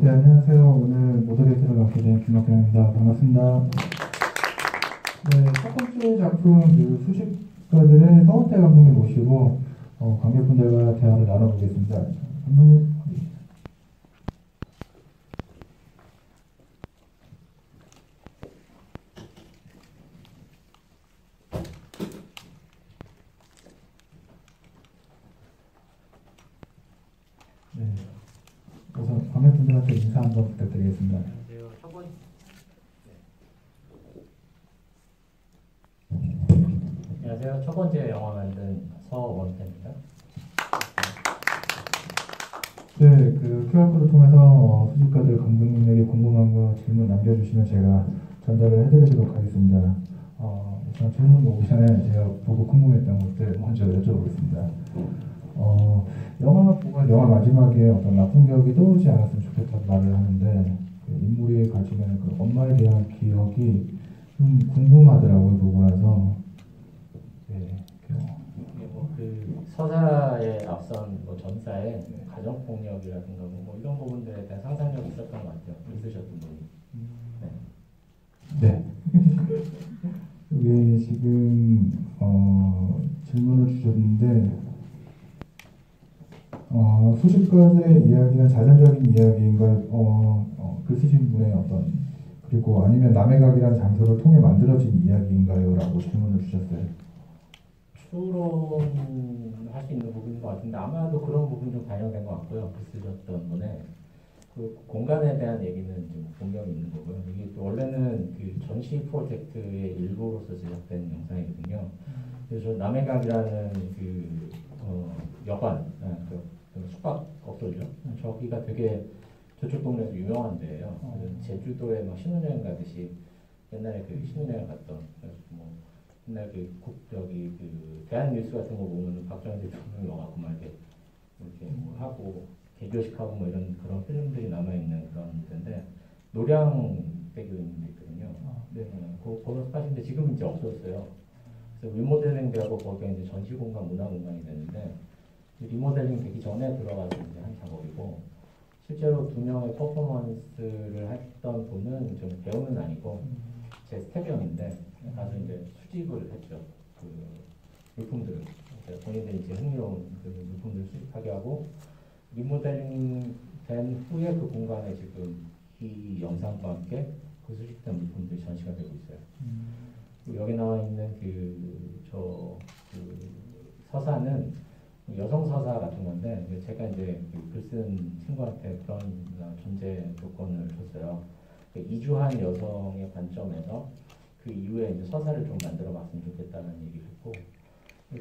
네, 안녕하세요. 오늘 모더레이터를 맡게 된 김학현입니다. 반갑습니다. 네, 첫 번째 작품 그 수식가들의 서원태 감독님 모시고 어, 관객분들과 대화를 나눠보겠습니다. 감독님. 네, 우선 관객분들한테 인사 한번 부탁드리겠습니다. 안녕하세요. 첫 번. 안녕하세요. 첫 번째 영화 만든 서원태입니다. 네, 그 QR코드 통해서 어, 수집가들 감독님에게 궁금한 거 질문 남겨주시면 제가 전달을 해드리도록 하겠습니다. 어, 우선 질문 오기 전에 제가 보고 궁금했던 것들 먼저 여쭤보겠습니다. 어, 영화 보고 영화 마지막에 어떤 나쁜 기억이 떠오르지 않았으면 좋겠다고 말을 하는데 그 인물이 가지는 그 엄마에 대한 기억이 좀 궁금하더라고요 보고 나서 네, 그, 이게 뭐그 서사의 앞선 뭐 전사의 가정 폭력이라든가 뭐, 뭐 이런 부분들에 대한 상상력이 있었던 것 같아요. 있으셨던 분이. 네. 이게 지금 어, 질문을 주셨는데 어, 수집가들의 이야기는 자전적인 이야기인가요? 어, 어, 글 쓰신 분의 어떤 그리고 아니면 남의 각이라는 장소를 통해 만들어진 이야기인가요? 라고 질문을 주셨어요. 추론할 수 있는 부분인 것 같은데 아마도 그런 부분 좀 반영된 것 같고요. 글 쓰셨던 분의 그 공간에 대한 얘기는 좀 분명히 있는 거고요. 이게 또 원래는 그 전시 프로젝트의 일부로서 제작된 영상이거든요. 그래서 남해각이라는 그 어, 여관, 아, 그, 그 숙박업소죠. 저기가 되게 저쪽 동네에서 유명한 데예요. 그래서 제주도에 막 신혼여행 가듯이 옛날에 그 신혼여행 갔던 그래서 뭐 옛날 그 국, 저기 그 대한 뉴스 같은 거 보면 박정희 대통령이 와갖고 막 이렇게 이렇게 뭐 하고 개교식하고 뭐 이런 그런 필름들이 남아 있는 그런 데인데 노량 대교 있는 데 있거든요. 네. 네, 그 그런 스팟인데 지금 이제 없어졌어요. 그래서 리모델링 되고 거기가 이제 전시 공간, 문화 공간이 되는데 리모델링 되기 전에 들어가서 이제 한 작업이고 실제로 두 명의 퍼포먼스를 했던 분은 좀 배우는 아니고 제 스텝이었는데 가서 이제 수집을 했죠. 그 물품들을 본인들이 이제 흥미로운 그 물품들을 수집하게 하고 리모델링 된 후에 그 공간에 지금 이 영상과 함께 그 수집된 물품들이 전시가 되고 있어요. 그리고 여기 나와 있는 그 저 그 서사는 여성 서사 같은 건데 제가 이제 그 글쓴 친구한테 그런 존재 조건을 줬어요. 그 이주한 여성의 관점에서 그 이후에 이제 서사를 좀 만들어 봤으면 좋겠다는 얘기를 했고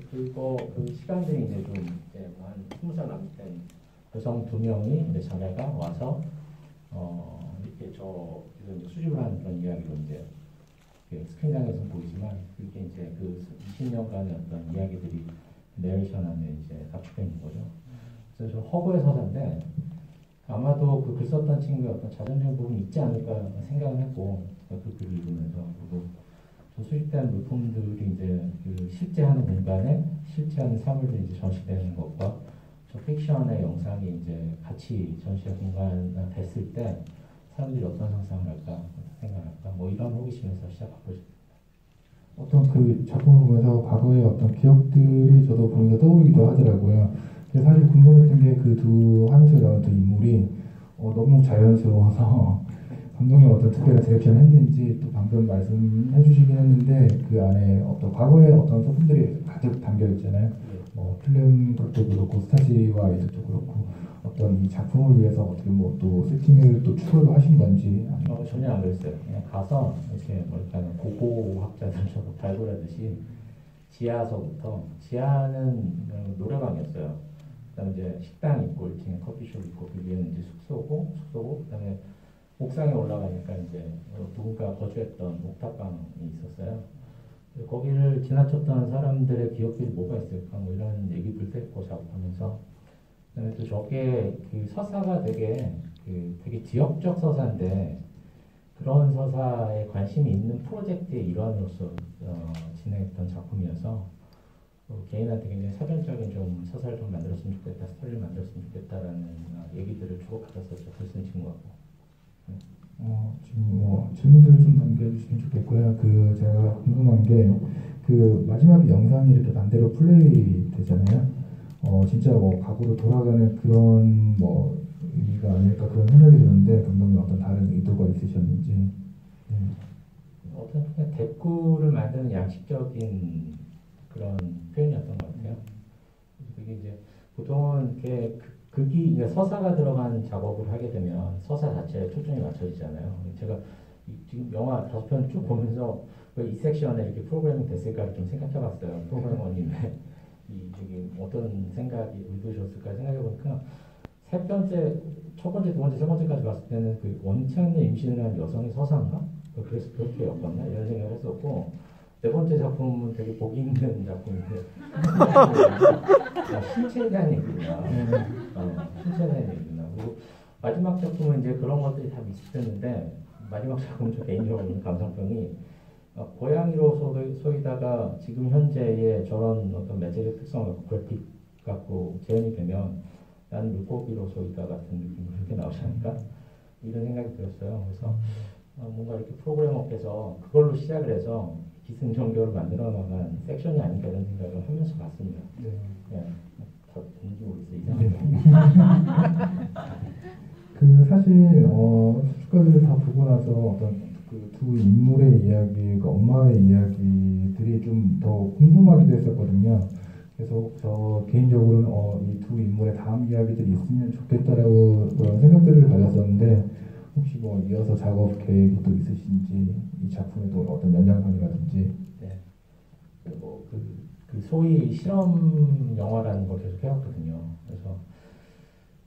그거 그 시간들이 이제 좀 이제 한 스무 살 남짓된 여성 두 명이 이제 자매가 와서 어 이렇게 저 수집을 하는 그런 이야기로 이제 그 스크린상에서 보이지만 그게 이제 그 20년간의 어떤 이야기들이 내레이션 안에 이제 압축되어 있는 거죠. 그래서 좀 허구의 서사인데 아마도 그 글 썼던 친구의 어떤 자전적인 부분이 있지 않을까 생각을 했고 그 글을 읽으면서 그리고 저 수집된 물품들이 이제 그 실제 하는 공간에 실제 하는 사물들이 이제 전시되는 것과 저 픽션의 영상이 이제 같이 전시의 공간 됐을 때 사람들이 어떤 상상을 할까 생각할까 뭐 이런 호기심에서 시작하고 싶어요. 어떤 그 작품을 보면서 과거의 어떤 기억들이 저도 보면서 떠오르기도 하더라고요. 근데 사실 궁금했던 게 그 두 화면에서 나왔던 인물이 어, 너무 자연스러워서 감독님 어떤 특별한 direction 했는지 또 방금 말씀해 주시긴 했는데 그 안에 어떤 과거의 어떤 소품들이 가득 담겨 있잖아요. 뭐 필름 것도 그렇고 스타시와 이것도 그렇고 어떤 이 작품을 위해서 어떻게 뭐 또 세팅을 또 추가로 하신 건지 어, 전혀 안 그랬어요. 그냥 가서 이렇게 뭐랄까 고고학자들처럼 발굴하듯이 지하서부터 지하는 어, 노래방이었어요. 그다음에 이제 식당 있고 1층에 커피숍 있고 그 위에는 이제 숙소고 숙소고 그다음에 옥상에 올라가니까 이제 어, 누군가 거주했던 옥탑방이 있었어요. 거기를 지나쳤던 사람들의 기억들이 뭐가 있을까? 뭐 이런 얘기들도 했고 작업하면서. 그다음에 또 저게 그 서사가 되게 그 되게 지역적 서사인데 그런 서사에 관심이 있는 프로젝트의 일환으로서 어, 진행했던 작품이어서 그 개인한테 굉장히 사전적인 좀 서사를 좀 만들었으면 좋겠다, 스토리를 만들었으면 좋겠다라는 어, 얘기들을 주고받아서 저 글쓴 친구같고. 어, 지금 뭐 질문들을 좀 남겨주시면 좋겠고요. 그 제가 궁금한 게 그 마지막에 영상이 이렇게 반대로 플레이 되잖아요. 어, 진짜 뭐 과거로 돌아가는 그런 뭐 의미가 아닐까 그런 생각이 드는데 감독님 어떤 다른 의도가 있으셨는지. 네. 어떤 대꾸를 만드는 양식적인 그런 표현이었던 것 같아요. 그게 이제 보통은 이렇게 그- 극이 그러니까 서사가 들어간 작업을 하게 되면 서사 자체에 초점이 맞춰지잖아요. 제가 이- 지금 영화 다섯 편 쭉 보면서 왜이 섹션에 이렇게 프로그래밍 됐을까를 좀 생각해봤어요. 프로그래머님의 이 저기 어떤 생각이 의도셨을까 생각해보니까 세 번째, 첫 번째, 두 번째, 세 번째까지 봤을 때는 그 원치 않는 임신을 한 여성의 서사인가? 그래서 그렇게 엮었나? 이런 생각을 했었고 네 번째 작품은 되게 보기 힘든 작품인데 아, 신체에 대한 얘기구 얘기구나. 그리고 마지막 작품은 이제 그런 것들이 다 미스됐는데 마지막 작품은 저 개인적으로는 감상평이 어, 고양이로 소- 소이다가 지금 현재의 저런 어떤 매체적 특성을 갖고 그래픽 갖고 재현이 되면 나는 물고기로 소이다 같은 느낌이 그렇게 나오지 않을까? 이런 생각이 들었어요. 그래서 어, 뭔가 이렇게 프로그래머께서 그걸로 시작을 해서 기승전결을 만들어 나간 섹션이 아닌가 이런 생각을 하면서 봤습니다. 네. 예. 그 사실 어, 수식가들을 다 보고 나서 어떤 그 두 인물의 이야기, 그 엄마의 이야기들이 좀 더 궁금하기도 했었거든요. 그래서 저 개인적으로는 어, 이 두 인물의 다음 이야기들이 있으면 좋겠다라고 그런 생각들을 가졌었는데 혹시 뭐 이어서 작업 계획이 또 있으신지 이 작품에도 어떤 연장선이라든지 네. 그리고 그, 그 소위 실험 영화라는 걸 계속 해왔거든요. 그래서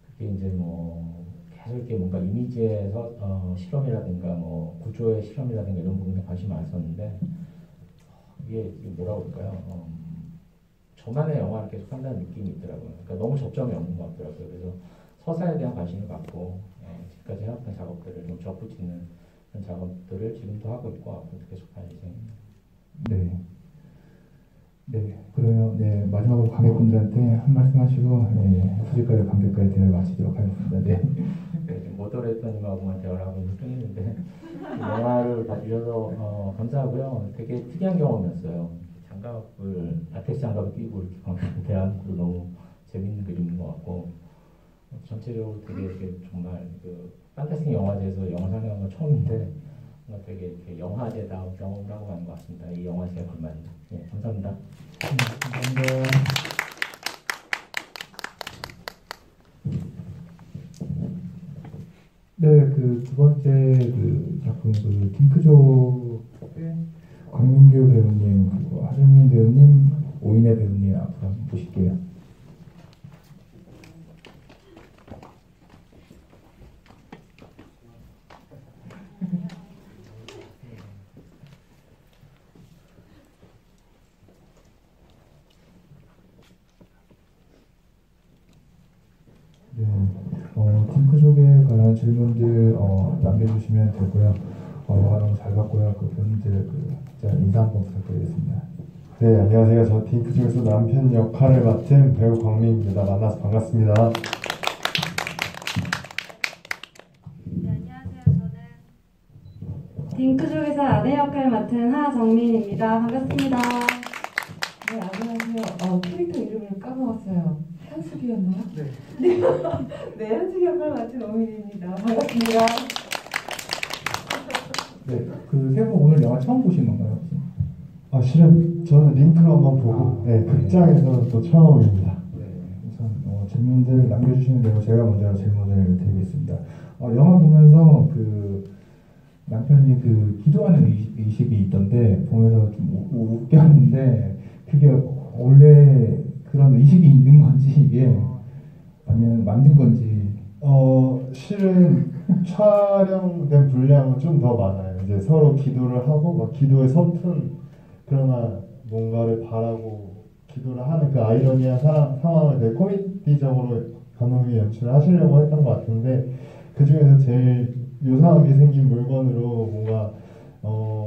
그게 이제 뭐 계속 이렇게 뭔가 이미지에서 어, 실험이라든가 뭐 구조의 실험이라든가 이런 부분에 관심이 많았었는데 어, 이게 뭐라고 할까요? 어, 저만의 영화를 계속 한다는 느낌이 있더라고요. 그러니까 너무 접점이 없는 것 같더라고요. 그래서 서사에 대한 관심을 갖고 예, 지금까지 해왔던 작업들을 좀 접붙이는 작업들을 지금도 하고 있고 앞으로도 계속 할 예정입니다. 네. 네, 그러면 네 마지막으로 관객분들한테 한 말씀 하시고 네, 수식가의 관객과의 대화를 마치도록 하겠습니다. 네. 네, 모더레이터님하고만 대화를 하고 이 영화를 봐주셔서 어, 감사하고요. 되게 특이한 경험이었어요. 장갑을 라텍스 장갑을 끼고 이렇게 관객 대하는 것도 너무 재밌는 그림인 것 같고 어, 전체적으로 되게 이렇게 정말 그 판타스틱 영화제에서 영화 상영한 건 처음인데 되게 이렇게 영화제다운 경험을 하고 가는 것 같습니다. 이 영화제에 걸맞는. 네, 감사합니다. 감사합니다. 네, 그 두 번째 그 작품 그 딩크족의 광민규 배우님 그리고 하정민 배우님, 오인혜 배우님 앞으로 한번 보실게요. 네, 어, 딩크족에 관한 질문들 어, 남겨주시면 되고요. 어, 영화 너무 잘 봤고요. 그 배우님들 그 진짜 인사 한번 부탁드리겠습니다. 네, 안녕하세요. 저 딩크 중에서 남편 역할을 맡은 배우 광민입니다. 만나서 반갑습니다. 네, 안녕하세요. 저는 딩크족에서 아내 역할 맡은 하정민입니다. 반갑습니다. 네, 안녕하세요. 어, 캐릭터 이름을 까먹었어요. 현숙이었나요? 네. 네, 현숙이 역할 맡은 오민입니다. 반갑습니다. 네, 그세분 오늘 영화 처음 보신 건가요? 혹시? 아, 실은 저는 링크를 한번 보고, 아, 네, 네. 극장에서는 또 처음입니다. 네, 우선 어, 질문들 남겨주시는 대로 제가 먼저 질문을 드리겠습니다. 어, 영화 보면서 그 남편이 그 기도하는 의식, 의식이 있던데 보면서 좀 웃겼는데 그게 원래 그런 의식이 있는 건지 이게 아니면 만든 건지 어, 실은 촬영된 분량은 좀 더 많아요. 이제 서로 기도를 하고, 막 기도의 서툰, 그러나 뭔가를 바라고 기도를 하는 그 아이러니한 사, 상황을 되게 코미디적으로 감독님이 연출을 하시려고 했던 것 같은데, 그 중에서 제일 요상하게 생긴 물건으로 뭔가, 어,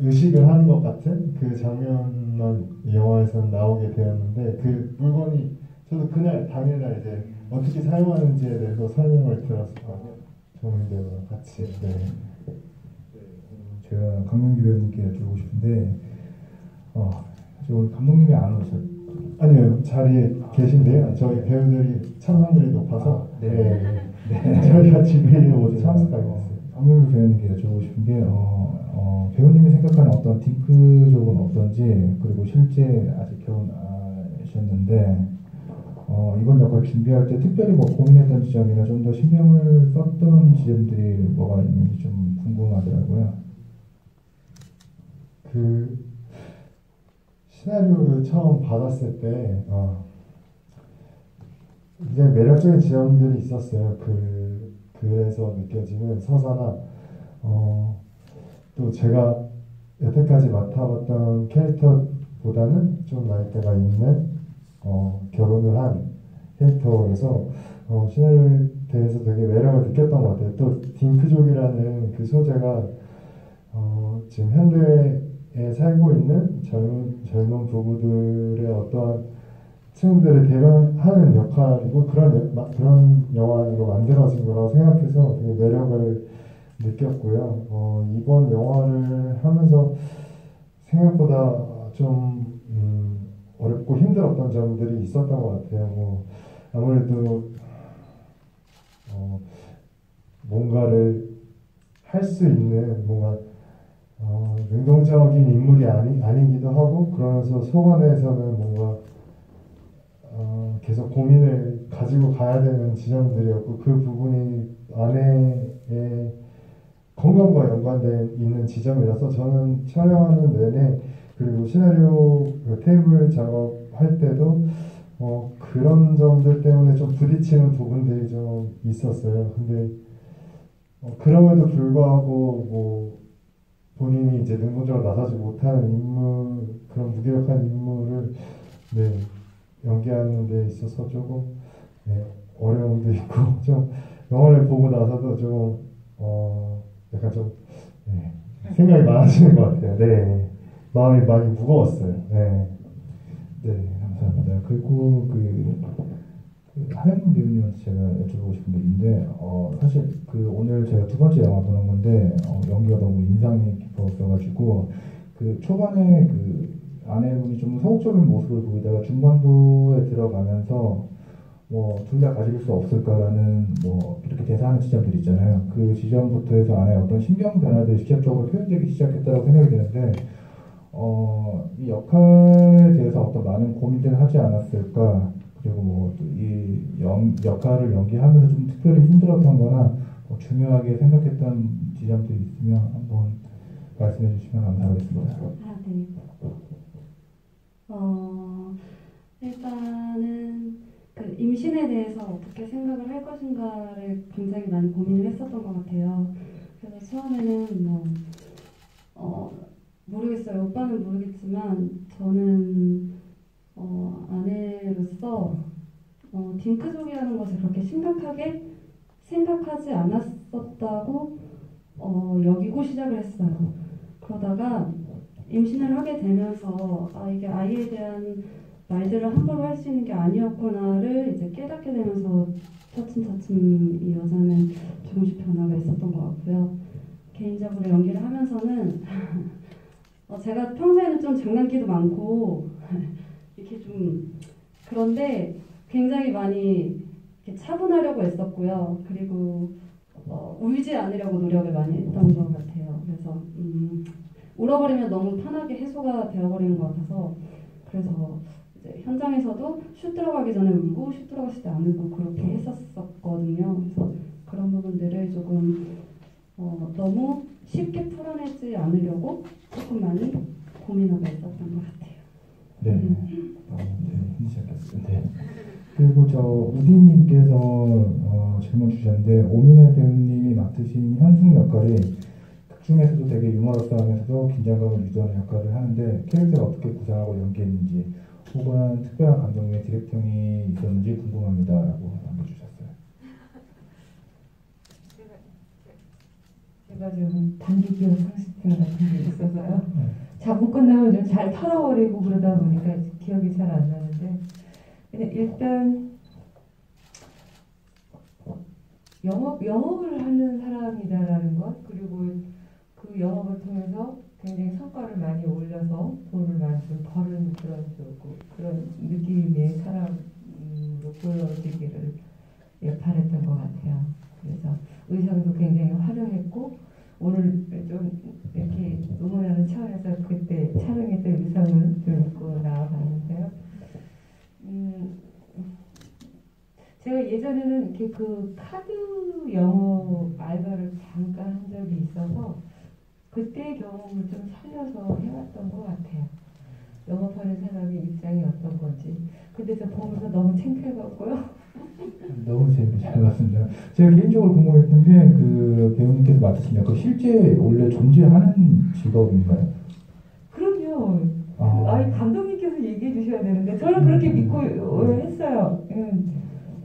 의식을 하는 것 같은 그 장면만 이 영화에서는 나오게 되었는데 그 물건이 저도 그날 당일날 이제 어떻게 사용하는지에 대해서 설명을 들었었거든요. 정민 배우랑 같이. 네. 제가 강명기 배우님께 여쭤보고 싶은데 어, 오늘 감독님이 안 오셨 아니요 자리에 계신데요. 저희 배우들이 참석률이 높아서 아, 네. 네. 네. 저희가 집에 모두 참석하게 됐어요. 강명기 배우님께 여쭤보고 싶은 게 어, 어, 배우님이 생각하는 어떤 딩크족은 어떤지 그리고 실제 아직 결혼하셨는데 어, 이번 역할 준비할 때 특별히 뭐 고민했던 지점이나 좀 더 신경을 썼던 지점들이 뭐가 있는지 좀 궁금하더라고요. 그 시나리오를 처음 받았을 때 어, 굉장히 매력적인 지점들이 있었어요. 그 그래서 느껴지는 서사나 어, 또 제가 여태까지 맡아봤던 캐릭터보다는 좀 나이대가 있는 어, 결혼을 한 캐릭터에서 어, 시나리오에 대해서 되게 매력을 느꼈던 것 같아요. 또 딩크족이라는 그 소재가 어, 지금 현대에 살고 있는 젊은, 젊은 부부들의 어떠한 층들을 대변하는 역할이고 그런, 그런 영화로 만들어진 거라고 생각해서 되게 매력을 느꼈고요. 어, 이번 영화를 하면서 생각보다 좀 음, 어렵고 힘들었던 점들이 있었던 것 같아요. 뭐 아무래도 어, 뭔가를 할 수 있는 뭔가 어, 능동적인 인물이 아니, 아니기도 하고 그러면서 속 안에서는 뭔가 어, 계속 고민을 가지고 가야 되는 지점들이었고 그 부분이 아내의 건강과 연관된 있는 지점이라서 저는 촬영하는 내내 그리고 시나리오 그 테이블 작업할 때도 어, 그런 점들 때문에 좀 부딪히는 부분들이 좀 있었어요. 근데 어, 그럼에도 불구하고 뭐 본인이 이제 능동적으로 나서지 못하는 인물 그런 무기력한 인물을 네, 연기하는 데 있어서 조금 네, 어려움도 있고 좀 영화를 보고 나서도 좀 어, 약간 좀 네, 생각이 많아지는 것 같아요. 네, 마음이 많이 무거웠어요. 네. 네, 감사합니다. 그리고 그, 그 하영민 배우님한테 제가 여쭤보고 싶은 게 있는데, 어, 사실 그 오늘 제가 두 번째 영화 보는 건데, 어, 연기가 너무 인상이 깊었어가지고, 그 초반에 그 아내분이 좀 소극적인 모습을 보이다가 중반부에 들어가면서, 뭐, 둘 다 가질 수 없을까라는, 뭐, 이렇게 대사하는 지점들이 있잖아요. 그 지점부터 해서 안에 어떤 신경 변화들이 직접적으로 표현되기 시작했다고 생각이 드는데, 어, 이 역할에 대해서 어떤 많은 고민들을 하지 않았을까? 그리고 뭐이 역할을 연기하면서 좀 특별히 힘들었던 거나 뭐 중요하게 생각했던 지점들이 있으면 한번 말씀해 주시면 감사하겠습니다. 아, 네. 어, 일단은 그 임신에 대해서 어떻게 생각을 할 것인가를 굉장히 많이 고민을 했었던 것 같아요. 그래서 처음에는 뭐, 어, 모르겠어요. 오빠는 모르겠지만 저는 어, 아내로서 어, 딩크족이라는 것을 그렇게 심각하게 생각하지 않았었다고 어, 여기고 시작을 했어요. 그러다가 임신을 하게 되면서 아 이게 아이에 대한 말들을 함부로 할 수 있는 게 아니었구나를 이제 깨닫게 되면서 차츰차츰 이 여자는 조금씩 변화가 있었던 것 같고요. 개인적으로 연기를 하면서는 어, 제가 평소에는 좀 장난기도 많고 이렇게 좀 그런데 굉장히 많이 차분하려고 애썼고요. 그리고 어, 울지 않으려고 노력을 많이 했던 것 같아요. 그래서 음, 울어버리면 너무 편하게 해소가 되어버리는 것 같아서 그래서 이제 현장에서도 슛 들어가기 전에 울고 슛 들어갔을 때 안 울고 그렇게 했었었거든요. 그래서 그런 부분들을 조금 어, 너무 쉽게 풀어내지 않으려고 조금 많이 고민하고 있었던 것 같아요. 네, 어, 네. 네. 그리고 저 우디님께서 어, 질문 주셨는데 오민혜 배우님이 맡으신 현숙 역할이 극 중에서도 되게 유머러스하면서도 긴장감을 유도하는 역할을 하는데 캐릭터를 어떻게 구상하고 연기했는지 혹은 특별한 감독의 디렉팅이 있었는지 궁금합니다라고 남겨주셨어요. 제가 좀 단기 기억 상실증 같은 게 있어서요. 네. 자고 끝나면 좀 잘 털어버리고 그러다 보니까 기억이 잘 안 나는데 일단 영업 영업을 하는 사람이다라는 것 그리고 그 영업을 통해서 굉장히 성과를 많이 버는 좀 그런 느낌의 사람으로 보여지기를 예, 바랬던 것 같아요. 그래서 의상도 굉장히 화려했고 오늘 좀 이렇게 응원하는 차원에서 그때 촬영했던 의상을 좀 입고 나와봤는데요. 음, 제가 예전에는 이렇게 그 카드 영어 알바를 잠깐 한 적이 있어서 그때 경험을 좀 살려서 해왔던 것 같아요. 영업하는 사람의 입장이 어떤 건지. 근데 저 보면서 너무 창피해갖고요. 너무 재밌게 잘 봤습니다. 제가 개인적으로 궁금했던 게 그 배우님께서 맡으신 역할 실제 원래 존재하는 직업인가요? 그럼요. 아. 아니 감독님께서 얘기해 주셔야 되는데 저는 그렇게 믿고 어, 했어요. 음,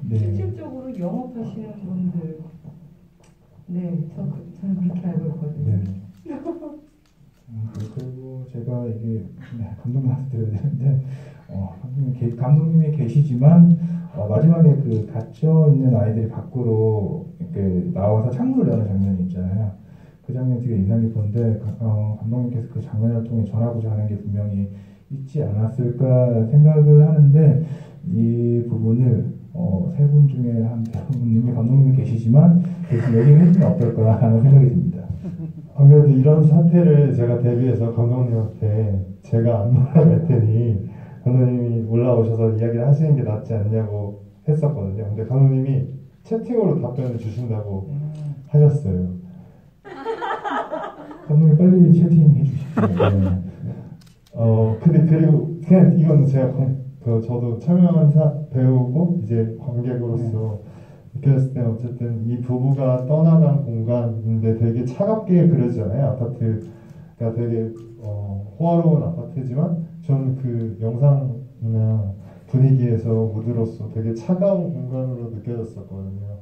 네. 실질적으로 영업하시는 분들, 네, 저 그- 저는 그렇게 알고 있거든요. 네. 그리고 제가 이게 네, 감독님한테 드려야 되는데 어, 감독님 계- 감독님이 계시지만 어, 마지막에 그 갇혀 있는 아이들이 밖으로 이렇게 나와서 창문을 여는 장면이 있잖아요. 그 장면 되게 인상 깊었는데 가- 어, 감독님께서 그 장면을 통해 전하고자 하는 게 분명히 있지 않았을까 생각을 하는데 이 부분을 어, 세 분 중에 한 배우님이 감독님이 계시지만 대신 얘기를 해주면 어떨까 하는 생각이 듭니다. 아무래도 이런 사태를 제가 대비해서 감독님한테 제가 안 놀아갈 테니 감독님이 올라오셔서 이야기를 하시는 게 낫지 않냐고 했었거든요. 근데 감독님이 채팅으로 답변을 주신다고 하셨어요. 감독님 빨리 채팅해 주십시오. 네. 어 근데 그리고 그냥 이건 제가 관- 그 저도 참여한 사, 배우고 이제 관객으로서 느꼈을 때 어쨌든 이 부부가 떠나간 공간인데 되게 차갑게 그려지잖아요 아파트가 되게 어, 호화로운 아파트지만 저는 그 영상이나 분위기에서 무드로서 되게 차가운 공간으로 느껴졌었거든요.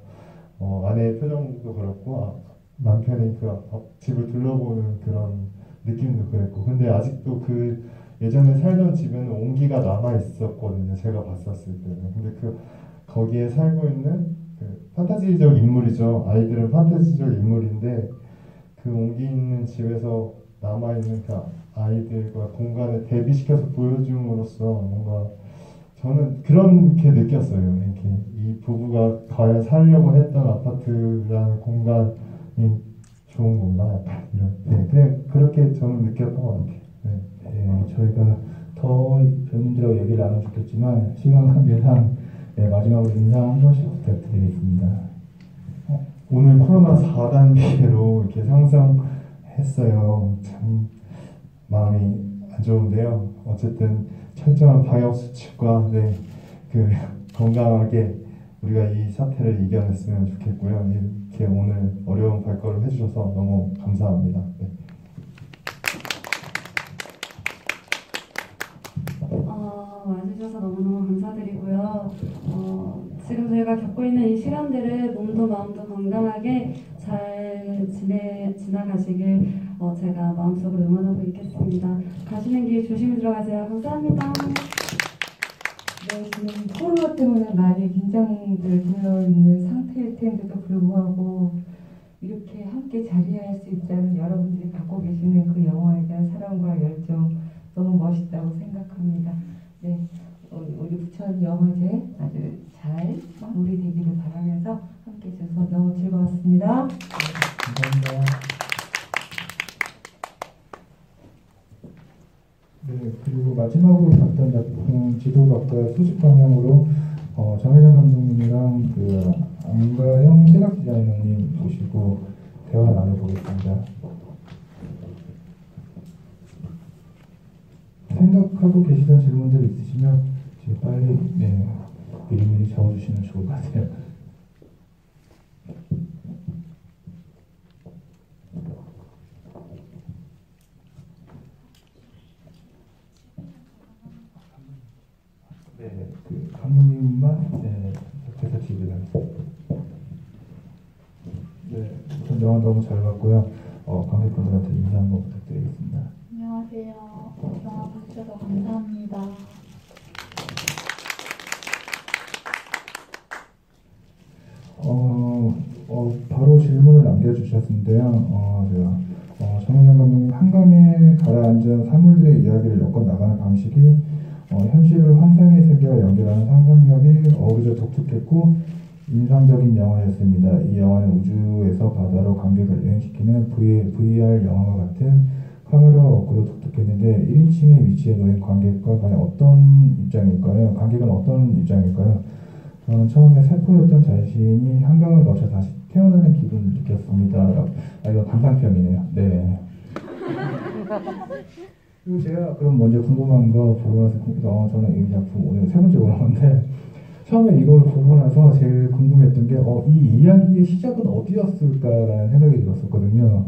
어, 아내의 표정도 그렇고 아, 남편이 그 앞- 집을 둘러보는 그런 느낌도 그랬고. 근데 아직도 그 예전에 살던 집에는 온기가 남아 있었거든요 제가 봤었을 때는. 근데 그 거기에 살고 있는 그 판타지적 인물이죠 아이들은 판타지적 인물인데 그 온기 있는 집에서 남아 있는 그 아이들과 공간을 대비시켜서 보여줌으로써 뭔가 저는 그렇게 느꼈어요 이렇게 이 부부가 과연 살려고 했던 아파트라는 공간이 좋은 건가 약간 이런 네, 그렇게 저는 느꼈던 것 같아요. 네. 네, 저희가 더 배우님들하고 얘기를 나누면 좋겠지만 시간 관계상 네, 마지막으로 인사 한 번씩 부탁드리겠습니다. 오늘 코로나 4단계로 이렇게 상승했어요. 참 마음이 안 좋은데요. 어쨌든 철저한 방역 수칙과 네, 그 건강하게 우리가 이 사태를 이겨냈으면 좋겠고요. 이렇게 오늘 어려운 발걸음 해주셔서 너무 감사합니다. 네. 지금 저희가 겪고 있는 이 시간들을 몸도 마음도 건강하게 잘 지내, 지나가시길 어, 제가 마음속으로 응원하고 있겠습니다. 가시는 길 조심히 들어가세요. 감사합니다. 네, 지금 코로나 때문에 많이 긴장들 되어 있는 상태일 텐데도 불구하고 이렇게 함께 자리할 수 있다는 여러분들이 갖고 계시는 그 영화에 대한 사랑과 열정 너무 멋있다고 생각합니다. 네, 어, 우리 부천 영화제 아주 잘 마무리되기를 바라면서 함께 해주셔서 너무 즐거웠습니다. 감사합니다. 네, 그리고 마지막으로 봤던 작품 지도박과 수직 방향으로 어, 정혜정 감독님이랑 그 안가영 시각 디자이너님 모시고 대화 나눠보겠습니다. 생각하고 계시던 질문들 있으시면 빨리 네, 미리미리 적어주시면 좋을 것 같아요. 네, 그 네. 네, 너무 잘 봤고요. 어, 관객분들한테 인사 한번 부탁드리겠습니다. 안녕하세요. 영화 감사합니다. 방식이 어, 현실을 환상의 세계와 연결하는 상상력이 어우러져 독특했고 인상적인 영화였습니다. 이 영화는 우주에서 바다로 관객을 여행시키는 v, VR 영화와 같은 카메라 워크도 독특했는데 1인칭의 위치에 놓인 관객과 과연 어떤 입장일까요? 관객은 어떤 입장일까요? 저는 처음에 세포였던 자신이 한강을 거쳐 다시 태어나는 기분을 느꼈습니다. 아, 이거 감상평이네요. 네. 그리고 제가 그럼 먼저 궁금한 거 보고 나서 궁- 어, 저는 이 작품 오늘 세 번째 건데 처음에 이걸 보고 나서 제일 궁금했던 게 어, 이 이야기의 시작은 어디였을까라는 생각이 들었었거든요.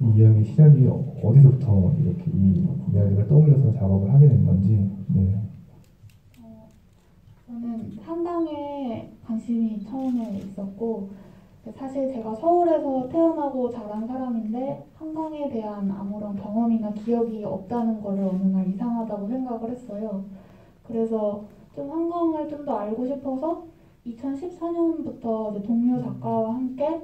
이 이야기 시작이 어- 어디서부터 이렇게 이 이야기를 떠올려서 작업을 하게 된 건지. 네. 어, 저는 한강에 관심이 처음에 있었고 사실 제가 서울에서 태어나고 자란 사람인데 한강에 대한 아무런 경험이나 기억이 없다는 거를 어느 날 이상하다고 생각을 했어요. 그래서 좀 한강을 좀 더 알고 싶어서 2014년부터 동료 작가와 함께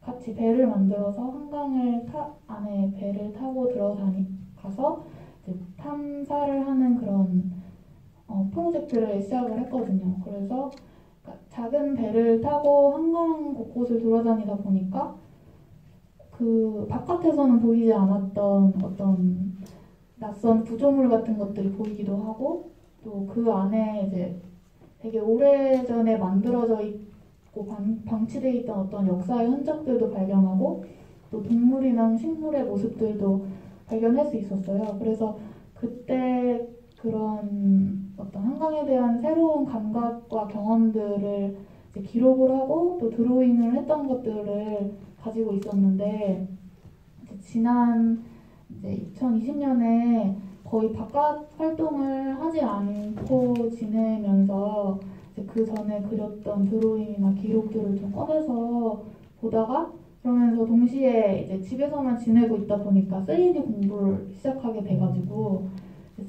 같이 배를 만들어서 한강을 타, 안에 배를 타고 들어다니 가서 탐사를 하는 그런 어, 프로젝트를 시작을 했거든요. 그래서 작은 배를 타고 한강 곳곳을 돌아다니다 보니까 그 바깥에서는 보이지 않았던 어떤 낯선 구조물 같은 것들이 보이기도 하고 또 그 안에 이제 되게 오래전에 만들어져 있고 방, 방치되어 있던 어떤 역사의 흔적들도 발견하고 또 동물이나 식물의 모습들도 발견할 수 있었어요. 그래서 그때 그런 어떤 한강에 대한 새로운 감각과 경험들을 기록을 하고 또 드로잉을 했던 것들을 가지고 있었는데 지난 이제 2020년에 거의 바깥 활동을 하지 않고 지내면서 그 전에 그렸던 드로잉이나 기록들을 좀 꺼내서 보다가 그러면서 동시에 이제 집에서만 지내고 있다 보니까 3D 공부를 시작하게 돼가지고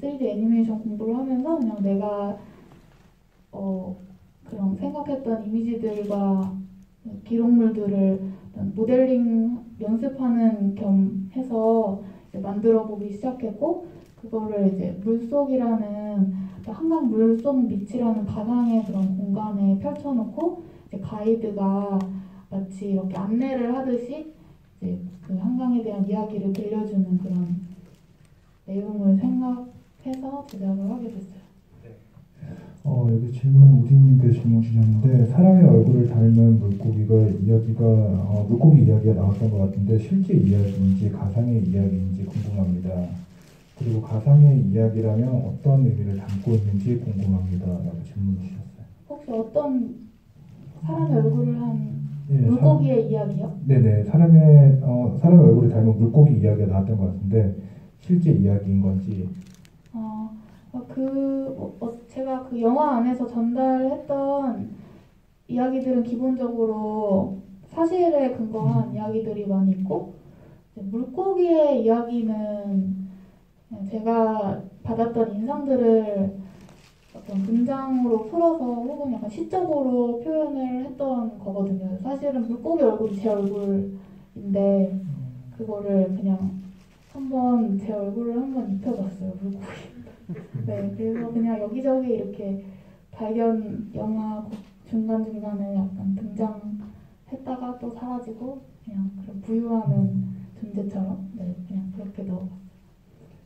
3D 애니메이션 공부를 하면서 그냥 내가 어 그런 생각했던 이미지들과 기록물들을 모델링 연습하는 겸 해서 만들어 보기 시작했고 그거를 이제 물속이라는 또 한강 물속 밑이라는 가상의 그런 공간에 펼쳐놓고 가이드가 마치 이렇게 안내를 하듯이 이제 그 한강에 대한 이야기를 들려주는 그런 내용을 생각 해서 제작을 하게 됐어요. 어, 여기 질문 우디님께서 질문 주셨는데 사람의 얼굴을 닮은 물고기가 이야기가 어, 물고기 이야기가 나왔던 것 같은데 실제 이야기인지 가상의 이야기인지 궁금합니다. 그리고 가상의 이야기라면 어떤 의미를 담고 있는지 궁금합니다라고 질문 주셨어요. 혹시 어떤 사람의 얼굴을 한 예, 사람- 물고기의 이야기요? 네네 사람의 어, 사람의 얼굴을 닮은 물고기 이야기가 나왔던 것 같은데 실제 이야기인 건지 그 어, 어, 제가 그 영화 안에서 전달했던 이야기들은 기본적으로 사실에 근거한 이야기들이 많이 있고 물고기의 이야기는 제가 받았던 인상들을 어떤 문장으로 풀어서 혹은 약간 시적으로 표현을 했던 거거든요. 사실은 물고기 얼굴이 제 얼굴인데 그거를 그냥 한번 제 얼굴을 한번 입혀봤어요 물고기. 네, 그래서 그냥 여기저기 이렇게 발견 영화 중간 중간에 약간 등장했다가 또 사라지고 그냥 그런 부유하는 존재처럼 네, 그냥 그렇게 넣어.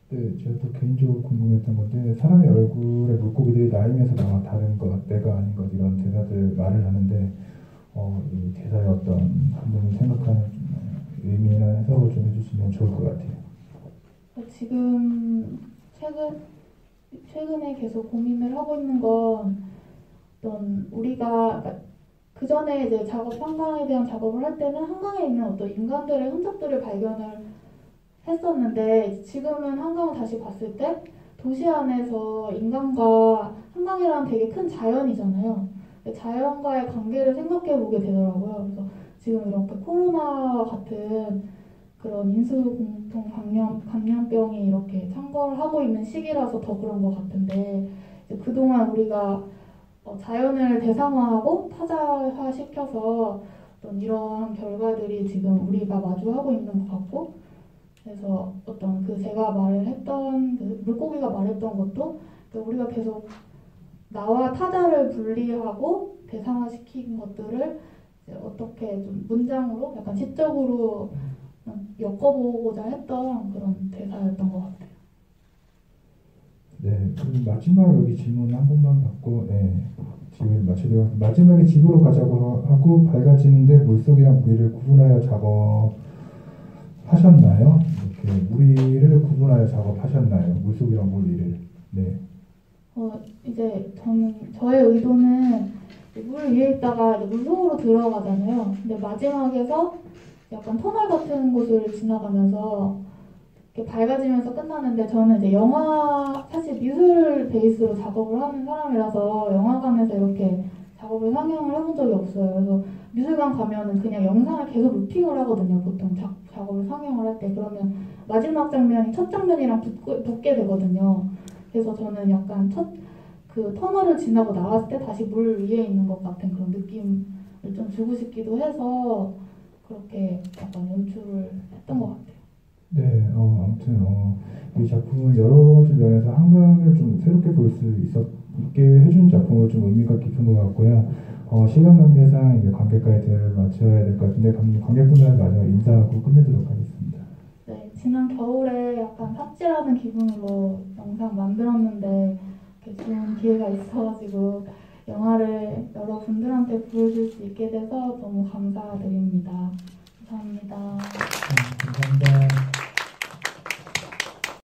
네, 제가 또 개인적으로 궁금했던 건데 사람의 얼굴에 물고기들이 나이면서 나와 다른 것, 내가 아닌 것 이런 대사들 말을 하는데 어, 이 대사의 어떤 감독님 생각하는 의미나 해석을 좀 해주시면 좋을 것 같아요. 지금 최근 최근에 계속 고민을 하고 있는 건 어떤 우리가 그 전에 이제 작업 한강에 대한 작업을 할 때는 한강에 있는 어떤 인간들의 흔적들을 발견을 했었는데 지금은 한강을 다시 봤을 때 도시 안에서 인간과 한강이라는 되게 큰 자연이잖아요. 자연과의 관계를 생각해 보게 되더라고요. 그래서 지금 이렇게 코로나 같은 그런 인수공통 감염, 감염병이 이렇게 창궐 하고 있는 시기라서 더 그런 것 같은데 그동안 우리가 어, 자연을 대상화하고 타자화 시켜서 어떤 이러한 결과들이 지금 우리가 마주하고 있는 것 같고 그래서 어떤 그 제가 말했던 그 물고기가 말했던 것도 그 우리가 계속 나와 타자를 분리하고 대상화시킨 것들을 어떻게 좀 문장으로 약간 시적으로 엮어보고자 했던 그런 대사였던 것 같아요. 네, 그럼 마지막 여기 질문 한 번만 받고 네, 질문 마치도록. 마지막에 집으로 가자고 하고 밝아지는데 물속이랑 무리를 구분하여 작업하셨나요? 이렇게 무리를 구분하여 작업하셨나요? 물속이랑 무리를. 네. 어, 이제 저는 저의 의도는 물 위에 있다가 이제 물 속으로 들어가잖아요. 근데 마지막에서 약간 터널 같은 곳을 지나가면서 이렇게 밝아지면서 끝나는데 저는 이제 영화 사실 미술 베이스로 작업을 하는 사람이라서 영화관에서 이렇게 작업을 상영을 해본 적이 없어요. 그래서 미술관 가면은 그냥 영상을 계속 루핑을 하거든요. 보통 작, 작업을 상영을 할 때 그러면 마지막 장면이 첫 장면이랑 붙고, 붙게 되거든요. 그래서 저는 약간 첫 그 터널을 지나고 나왔을 때 다시 물 위에 있는 것 같은 그런 느낌을 좀 주고 싶기도 해서 그렇게 약간 연출을 했던 것 같아요. 네, 어, 아무튼 어, 이 작품은 여러 가지 면에서 한강을 좀 새롭게 볼 수 있게 해준 작품으로 좀 의미가 깊은 것 같고요. 어, 시간 관계상 이제 관객 가이드를 마쳐야 될 것 같은데 관- 관객분들한테 마지막 인사하고 끝내도록 하겠습니다. 네, 지난 겨울에 약간 삽질하는 기분으로 영상 만들었는데 좋은 기회가 있어가지고 영화를 여러분들한테 보여줄 수 있게 돼서 너무 감사드립니다. 감사합니다. 음, 감사합니다.